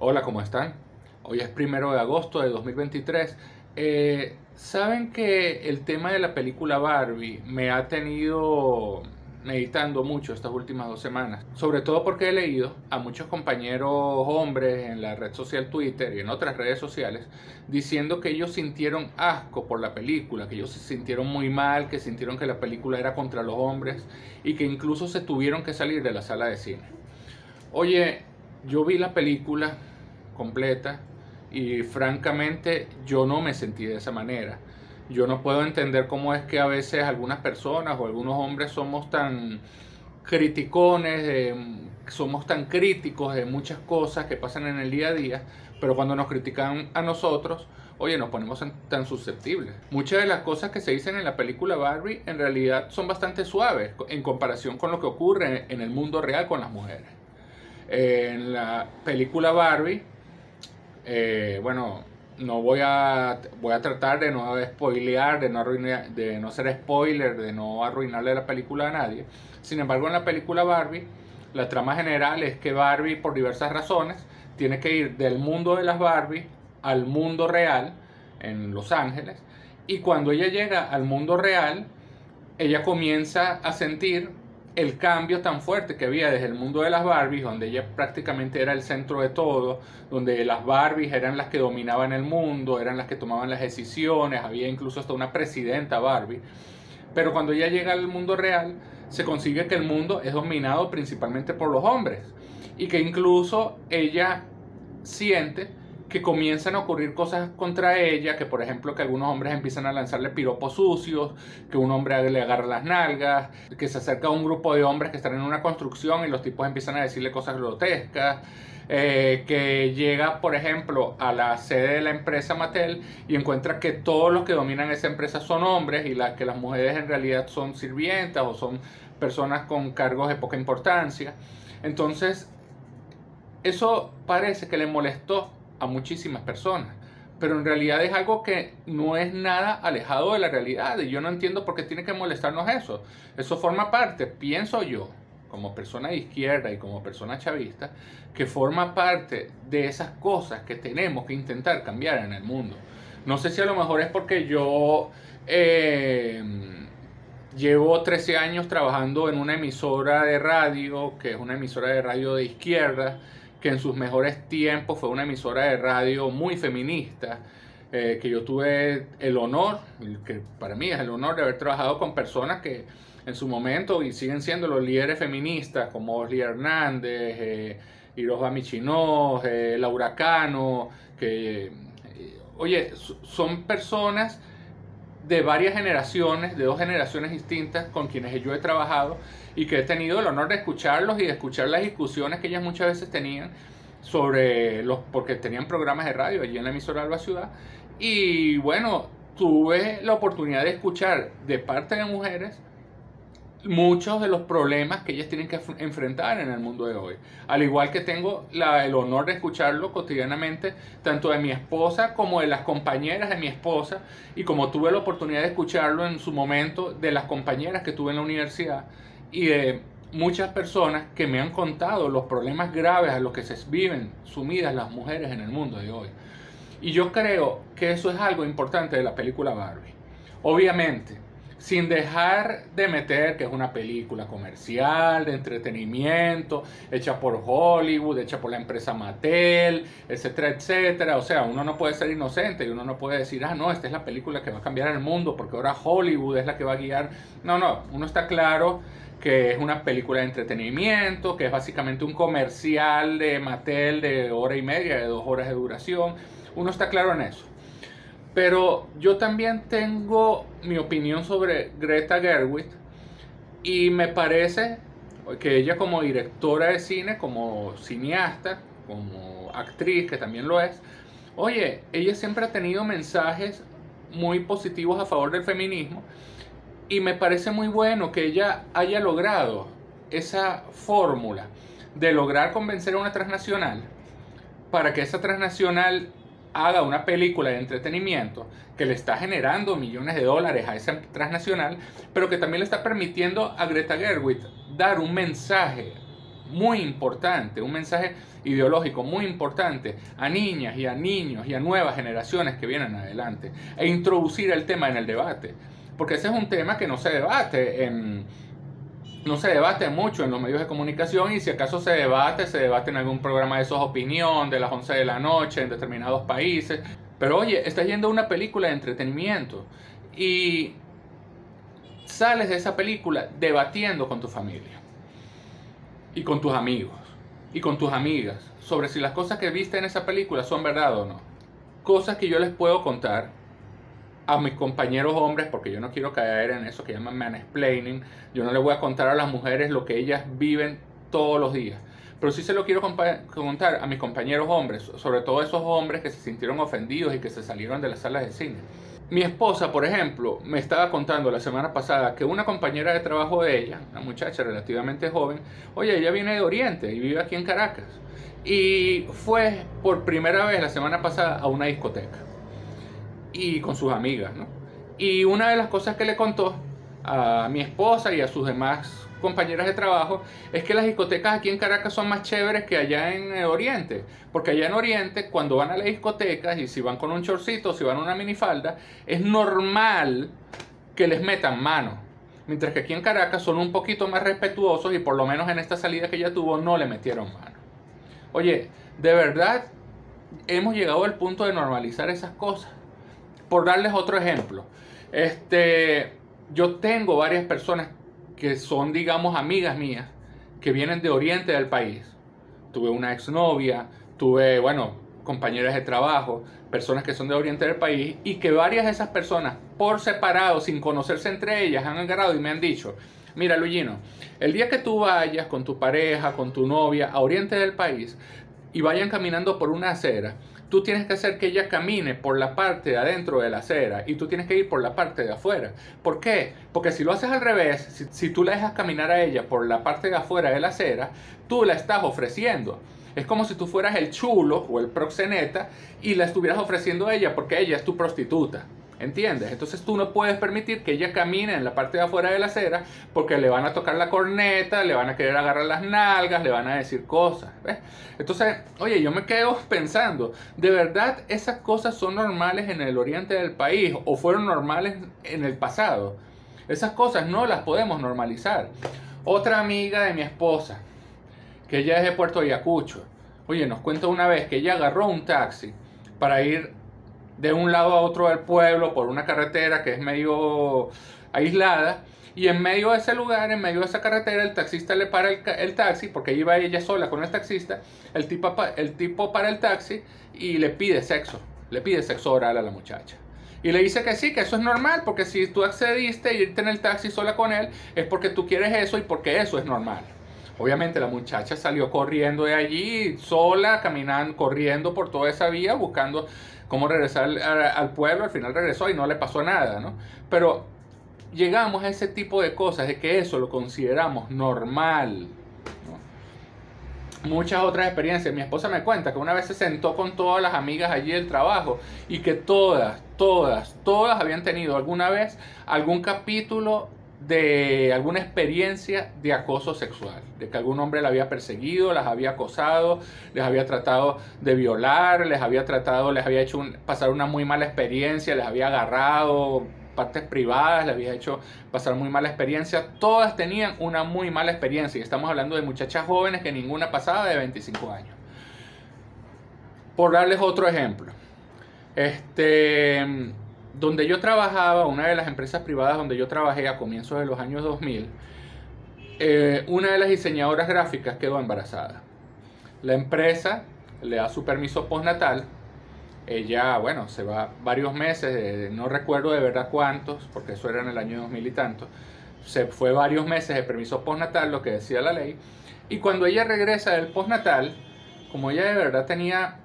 Hola, ¿cómo están? Hoy es primero de agosto de 2023. Eh, Saben que el tema de la película Barbie me ha tenido meditando mucho estas últimas dos semanas. Sobre todo porque he leído a muchos compañeros hombres en la red social Twitter y en otras redes sociales diciendo que ellos sintieron asco por la película, que ellos se sintieron muy mal, que sintieron que la película era contra los hombres y que incluso se tuvieron que salir de la sala de cine. Oye, yo vi la película completa y francamente yo no me sentí de esa manera. Yo no puedo entender cómo es que a veces algunas personas o algunos hombres somos tan criticones, somos tan críticos de muchas cosas que pasan en el día a día, pero cuando nos critican a nosotros, oye, nos ponemos tan susceptibles. Muchas de las cosas que se dicen en la película Barbie en realidad son bastante suaves en comparación con lo que ocurre en el mundo real con las mujeres. En la película Barbie, eh, bueno, no voy a, voy a tratar de no spoilear, de no, arruinar, de no ser spoiler, de no arruinarle la película a nadie. Sin embargo, en la película Barbie, la trama general es que Barbie, por diversas razones, tiene que ir del mundo de las Barbie al mundo real en Los Ángeles. Y cuando ella llega al mundo real, ella comienza a sentir el cambio tan fuerte que había desde el mundo de las Barbies, donde ella prácticamente era el centro de todo, donde las Barbies eran las que dominaban el mundo, eran las que tomaban las decisiones, había incluso hasta una presidenta Barbie. Pero cuando ella llega al mundo real, se consigue que el mundo es dominado principalmente por los hombres y que incluso ella siente que comienzan a ocurrir cosas contra ella, que por ejemplo que algunos hombres empiezan a lanzarle piropos sucios, que un hombre le agarra las nalgas, que se acerca a un grupo de hombres que están en una construcción y los tipos empiezan a decirle cosas grotescas, eh, que llega por ejemplo a la sede de la empresa Mattel y encuentra que todos los que dominan esa empresa son hombres y las que las mujeres en realidad son sirvientas o son personas con cargos de poca importancia. Entonces, eso parece que le molestó a muchísimas personas. Pero en realidad es algo que no es nada alejado de la realidad. Y yo no entiendo por qué tiene que molestarnos eso. Eso forma parte, pienso yo, como persona de izquierda y como persona chavista, que forma parte de esas cosas que tenemos que intentar cambiar en el mundo. No sé si a lo mejor es porque yo eh, llevo 13 años trabajando en una emisora de radio, que es una emisora de radio de izquierda, que en sus mejores tiempos fue una emisora de radio muy feminista, eh, que yo tuve el honor, que para mí es el honor de haber trabajado con personas que en su momento y siguen siendo los líderes feministas, como Osli Hernández, eh, Michinó, eh, Laura Cano, que, eh, oye, son personas de varias generaciones, de dos generaciones distintas con quienes yo he trabajado y que he tenido el honor de escucharlos y de escuchar las discusiones que ellas muchas veces tenían sobre los, porque tenían programas de radio allí en la emisora Alba Ciudad. Y bueno, tuve la oportunidad de escuchar de parte de mujeres muchos de los problemas que ellas tienen que enfrentar en el mundo de hoy. Al igual que tengo el honor de escucharlo cotidianamente, tanto de mi esposa como de las compañeras de mi esposa, y como tuve la oportunidad de escucharlo en su momento de las compañeras que tuve en la universidad y de muchas personas que me han contado los problemas graves a los que se viven sumidas las mujeres en el mundo de hoy. Y yo creo que eso es algo importante de la película Barbie. Obviamente, sin dejar de meter que es una película comercial, de entretenimiento, hecha por Hollywood, hecha por la empresa Mattel, etcétera, etcétera. O sea, uno no puede ser inocente y uno no puede decir, ah, no, esta es la película que va a cambiar el mundo porque ahora Hollywood es la que va a guiar. No, no, uno está claro que es una película de entretenimiento, que es básicamente un comercial de Mattel de hora y media, de dos horas de duración. Uno está claro en eso. Pero yo también tengo mi opinión sobre Greta Gerwig y me parece que ella como directora de cine, como cineasta, como actriz, que también lo es, oye, ella siempre ha tenido mensajes muy positivos a favor del feminismo y me parece muy bueno que ella haya logrado esa fórmula de lograr convencer a una transnacional para que esa transnacional haga una película de entretenimiento que le está generando millones de dólares a esa transnacional, pero que también le está permitiendo a Greta Gerwig dar un mensaje muy importante, un mensaje ideológico muy importante a niñas y a niños y a nuevas generaciones que vienen adelante e introducir el tema en el debate. Porque ese es un tema que no se debate en, no se debate mucho en los medios de comunicación y si acaso se debate, se debate en algún programa de esos opinión de las 11 de la noche en determinados países. Pero oye, estás yendo a una película de entretenimiento y sales de esa película debatiendo con tu familia y con tus amigos y con tus amigas sobre si las cosas que viste en esa película son verdad o no. Cosas que yo les puedo contar a mis compañeros hombres, porque yo no quiero caer en eso que llaman mansplaining, yo no les voy a contar a las mujeres lo que ellas viven todos los días. Pero sí se lo quiero contar a mis compañeros hombres, sobre todo esos hombres que se sintieron ofendidos y que se salieron de las salas de cine. Mi esposa, por ejemplo, me estaba contando la semana pasada que una compañera de trabajo de ella, una muchacha relativamente joven, oye, ella viene de Oriente y vive aquí en Caracas. Y fue por primera vez la semana pasada a una discoteca. Y con sus amigas, ¿no? Y una de las cosas que le contó a mi esposa y a sus demás compañeras de trabajo es que las discotecas aquí en Caracas son más chéveres que allá en Oriente. Porque allá en Oriente, cuando van a las discotecas y si van con un chorcito, si van a una minifalda, es normal que les metan mano. Mientras que aquí en Caracas son un poquito más respetuosos y por lo menos en esta salida que ella tuvo no le metieron mano. Oye, de verdad hemos llegado al punto de normalizar esas cosas. Por darles otro ejemplo, este, yo tengo varias personas que son, digamos, amigas mías, que vienen de oriente del país. Tuve una exnovia, tuve, bueno, compañeras de trabajo, personas que son de oriente del país, y que varias de esas personas, por separado, sin conocerse entre ellas, han agarrado y me han dicho, mira, Luigino, el día que tú vayas con tu pareja, con tu novia, a oriente del país, y vayan caminando por una acera, tú tienes que hacer que ella camine por la parte de adentro de la acera y tú tienes que ir por la parte de afuera. ¿Por qué? Porque si lo haces al revés, si, tú la dejas caminar a ella por la parte de afuera de la acera, tú la estás ofreciendo. Es como si tú fueras el chulo o el proxeneta y la estuvieras ofreciendo a ella porque ella es tu prostituta. ¿Entiendes? Entonces tú no puedes permitir que ella camine en la parte de afuera de la acera porque le van a tocar la corneta, le van a querer agarrar las nalgas, le van a decir cosas. Entonces, oye, yo me quedo pensando, ¿de verdad esas cosas son normales en el oriente del país o fueron normales en el pasado? Esas cosas no las podemos normalizar. Otra amiga de mi esposa, que ella es de Puerto Ayacucho, oye, nos cuenta una vez que ella agarró un taxi para ir de un lado a otro del pueblo por una carretera que es medio aislada. Y en medio de ese lugar, en medio de esa carretera, el taxista le para el, taxi, porque iba ella sola con el taxista, el tipo, el tipo para el taxi y le pide sexo, le pide sexo oral a la muchacha. Y le dice que sí, que eso es normal, porque si tú accediste y irte en el taxi sola con él, es porque tú quieres eso y porque eso es normal. Obviamente la muchacha salió corriendo de allí, sola, caminando, corriendo por toda esa vía, buscando cómo regresar al, pueblo, al final regresó y no le pasó nada, ¿no? Pero llegamos a ese tipo de cosas, de que eso lo consideramos normal. Muchas otras experiencias. Mi esposa me cuenta que una vez se sentó con todas las amigas allí del trabajo y que todas, todas, todas habían tenido alguna vez algún capítulo de alguna experiencia de acoso sexual, de que algún hombre la había perseguido, las había acosado, les había tratado de violar, les había tratado, les había hecho pasar una muy mala experiencia, les había agarrado partes privadas, les había hecho pasar muy mala experiencia, todas tenían una muy mala experiencia y estamos hablando de muchachas jóvenes que ninguna pasaba de 25 años. Por darles otro ejemplo, este donde yo trabajaba, una de las empresas privadas donde yo trabajé a comienzos de los años 2000, eh, una de las diseñadoras gráficas quedó embarazada. La empresa le da su permiso postnatal. Ella, bueno, se va varios meses, no recuerdo de verdad cuántos, porque eso era en el año 2000 y tanto. Se fue varios meses de permiso postnatal, lo que decía la ley. Y cuando ella regresa del postnatal, como ella de verdad tenía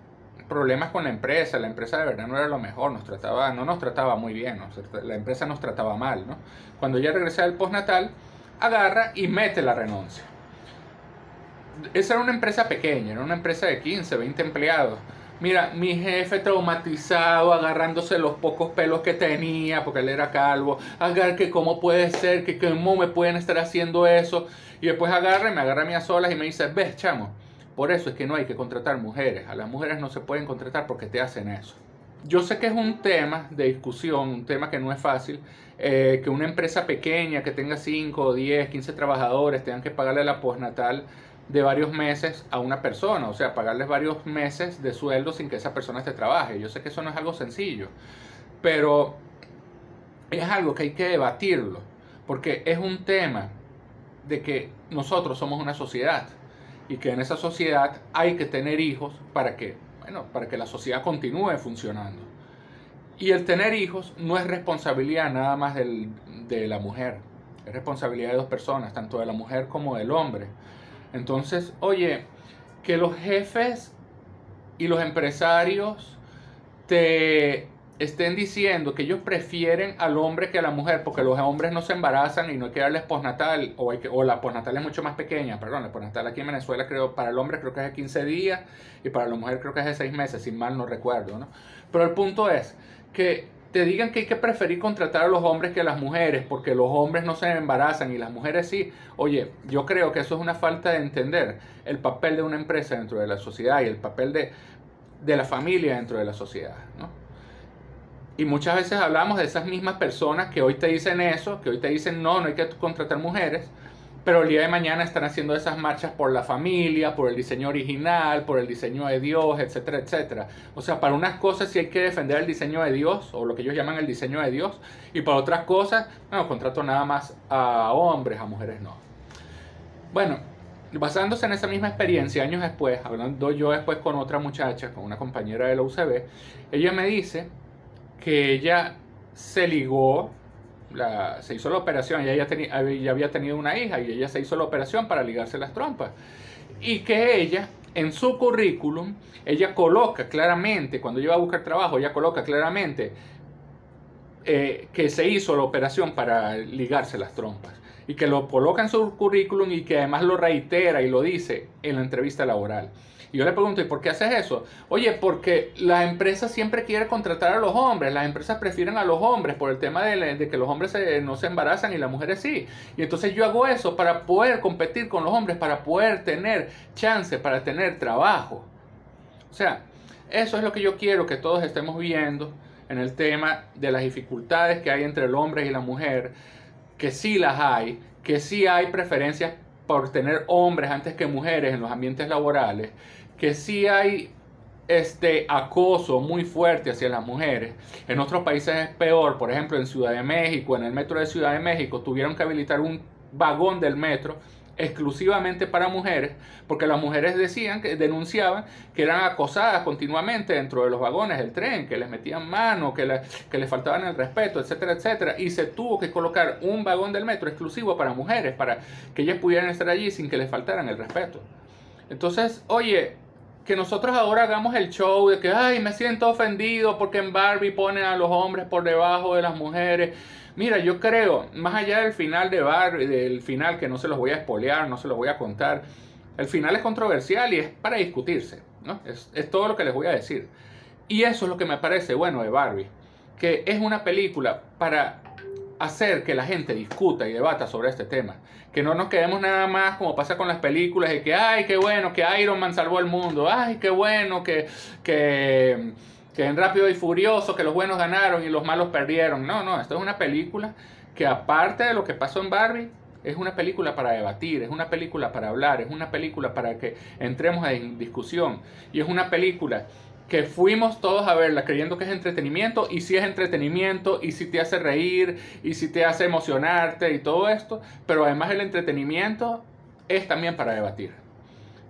problemas con la empresa, la empresa de verdad no era lo mejor, nos trataba, no nos trataba muy bien, la empresa nos trataba mal, ¿no? Cuando ella regresa del postnatal, agarra y mete la renuncia. Esa era una empresa pequeña, era una empresa de 15, 20 empleados. Mira, mi jefe traumatizado, agarrándose los pocos pelos que tenía, porque él era calvo. Agarra que cómo puede ser, que cómo me pueden estar haciendo eso. Y después agarra y me agarra a mí a solas y me dice, ves, chamo, Por eso es que no hay que contratar mujeres. A las mujeres no se pueden contratar porque te hacen eso. Yo sé que es un tema de discusión, un tema que no es fácil, eh, que una empresa pequeña que tenga 5, 10, 15 trabajadores tengan que pagarle la postnatal de varios meses a una persona, o sea, pagarles varios meses de sueldo sin que esa persona esté trabaje. Yo sé que eso no es algo sencillo, pero es algo que hay que debatirlo, porque es un tema de que nosotros somos una sociedad y que en esa sociedad hay que tener hijos para que, bueno, para que la sociedad continúe funcionando. Y el tener hijos no es responsabilidad nada más del, de la mujer, es responsabilidad de dos personas, tanto de la mujer como del hombre. Entonces, oye, que los jefes y los empresarios te estén diciendo que ellos prefieren al hombre que a la mujer porque los hombres no se embarazan y no hay que darles postnatal o, hay que, o la postnatal es mucho más pequeña, perdón, la postnatal aquí en Venezuela creo para el hombre creo que es de 15 días y para la mujer creo que es de 6 meses, si mal no recuerdo, ¿no? Pero el punto es que te digan que hay que preferir contratar a los hombres que a las mujeres porque los hombres no se embarazan y las mujeres sí. Oye, yo creo que eso es una falta de entender el papel de una empresa dentro de la sociedad y el papel de, de la familia dentro de la sociedad, ¿no? Y muchas veces hablamos de esas mismas personas que hoy te dicen eso, que hoy te dicen no, no hay que contratar mujeres, pero el día de mañana están haciendo esas marchas por la familia, por el diseño original, por el diseño de Dios, etcétera, etcétera. O sea, para unas cosas sí hay que defender el diseño de Dios, o lo que ellos llaman el diseño de Dios, y para otras cosas, no, contrato nada más a hombres, a mujeres no. Bueno, basándose en esa misma experiencia, años después, hablando yo después con otra muchacha, con una compañera de la UCB, ella me dice que ella se ligó, se hizo la operación, ella ya, había tenido una hija y ella se hizo la operación para ligarse las trompas. Y que ella, en su currículum, ella coloca claramente, cuando va a buscar trabajo, ella coloca claramente eh, que se hizo la operación para ligarse las trompas. Y que lo coloca en su currículum y que además lo reitera y lo dice en la entrevista laboral. Y yo le pregunto, ¿y por qué haces eso? Oye, porque la empresa siempre quiere contratar a los hombres, las empresas prefieren a los hombres por el tema de, que los hombres no se embarazan y las mujeres sí. Y entonces yo hago eso para poder competir con los hombres, para poder tener chance, para tener trabajo. O sea, eso es lo que yo quiero que todos estemos viendo en el tema de las dificultades que hay entre el hombre y la mujer, que sí las hay, que sí hay preferencias por tener hombres antes que mujeres en los ambientes laborales, que sí hay este acoso muy fuerte hacia las mujeres. En otros países es peor, por ejemplo en Ciudad de México, en el metro de Ciudad de México tuvieron que habilitar un vagón del metro exclusivamente para mujeres, porque las mujeres decían que denunciaban que eran acosadas continuamente dentro de los vagones del tren, que les metían mano, que, que les faltaban el respeto, etcétera, etcétera, y se tuvo que colocar un vagón del metro exclusivo para mujeres, para que ellas pudieran estar allí sin que les faltaran el respeto. Entonces, oye, que nosotros ahora hagamos el show de que, ay, me siento ofendido porque en Barbie ponen a los hombres por debajo de las mujeres. Mira, yo creo, más allá del final de Barbie, del final que no se los voy a espolear, no se los voy a contar, el final es controversial y es para discutirse, ¿no? Es, es todo lo que les voy a decir. Y eso es lo que me parece bueno de Barbie, que es una película para hacer que la gente discuta y debata sobre este tema. Que no nos quedemos nada más como pasa con las películas de que, ay, qué bueno que Iron Man salvó el mundo, ay, qué bueno que, que, que en Rápido y Furioso, que los buenos ganaron y los malos perdieron. No, no, esto es una película que aparte de lo que pasó en Barbie, es una película para debatir, es una película para hablar, es una película para que entremos en discusión y es una película que fuimos todos a verla creyendo que es entretenimiento y si es entretenimiento y si te hace reír y si te hace emocionarte y todo esto, pero además el entretenimiento es también para debatir.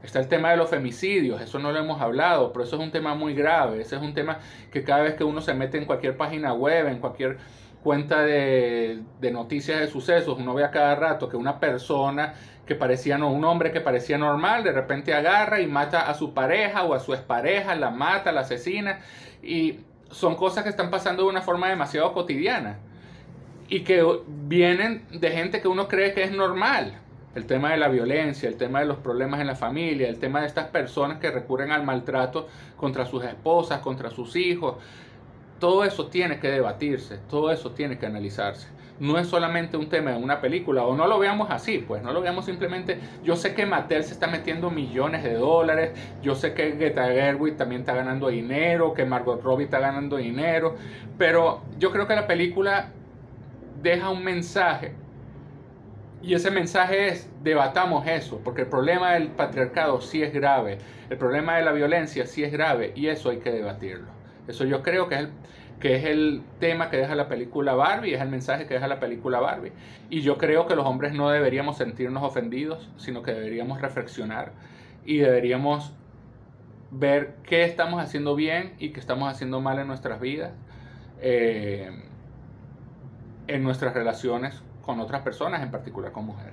Está el tema de los femicidios, eso no lo hemos hablado, pero eso es un tema muy grave, ese es un tema que cada vez que uno se mete en cualquier página web, en cualquier cuenta de, de noticias de sucesos, uno ve a cada rato que una persona que parecía, no, un hombre que parecía normal, de repente agarra y mata a su pareja o a su expareja, la mata, la asesina, y son cosas que están pasando de una forma demasiado cotidiana y que vienen de gente que uno cree que es normal. El tema de la violencia, el tema de los problemas en la familia, el tema de estas personas que recurren al maltrato contra sus esposas, contra sus hijos. todo eso tiene que debatirse, todo eso tiene que analizarse. No es solamente un tema de una película, o no lo veamos así, pues no lo veamos simplemente. Yo sé que Mattel se está metiendo millones de dólares, yo sé que Greta Gerwig también está ganando dinero, que Margot Robbie está ganando dinero, pero yo creo que la película deja un mensaje y ese mensaje es, debatamos eso, porque el problema del patriarcado sí es grave, el problema de la violencia sí es grave y eso hay que debatirlo. Eso yo creo que es el, que es el tema que deja la película Barbie, es el mensaje que deja la película Barbie. Y yo creo que los hombres no deberíamos sentirnos ofendidos, sino que deberíamos reflexionar y deberíamos ver qué estamos haciendo bien y qué estamos haciendo mal en nuestras vidas, eh, en nuestras relaciones con otras personas, en particular con mujeres.